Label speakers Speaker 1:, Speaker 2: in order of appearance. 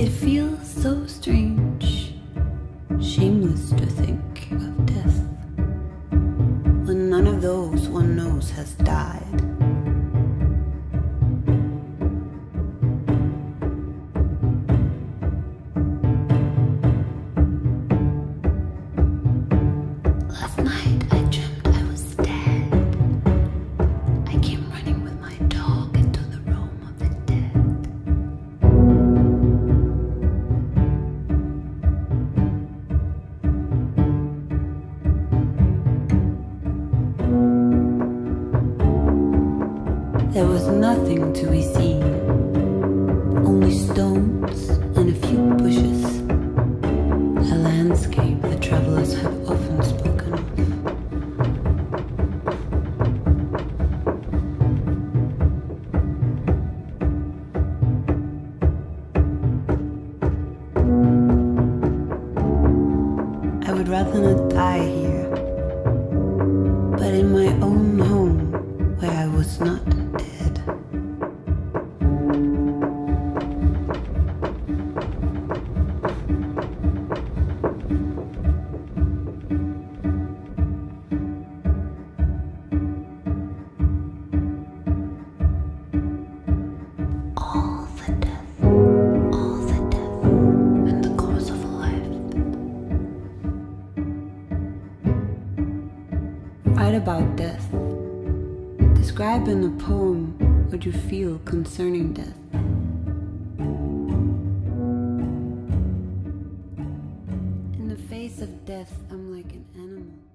Speaker 1: It feels so strange, shameless to think of death when none of those one knows has died. There was nothing to be seen, only stones and a few bushes. A landscape the travelers have often spoken of. I would rather not die here, but in my own home Write about death. Describe in a poem what you feel concerning death. In the face of death, I'm like an animal.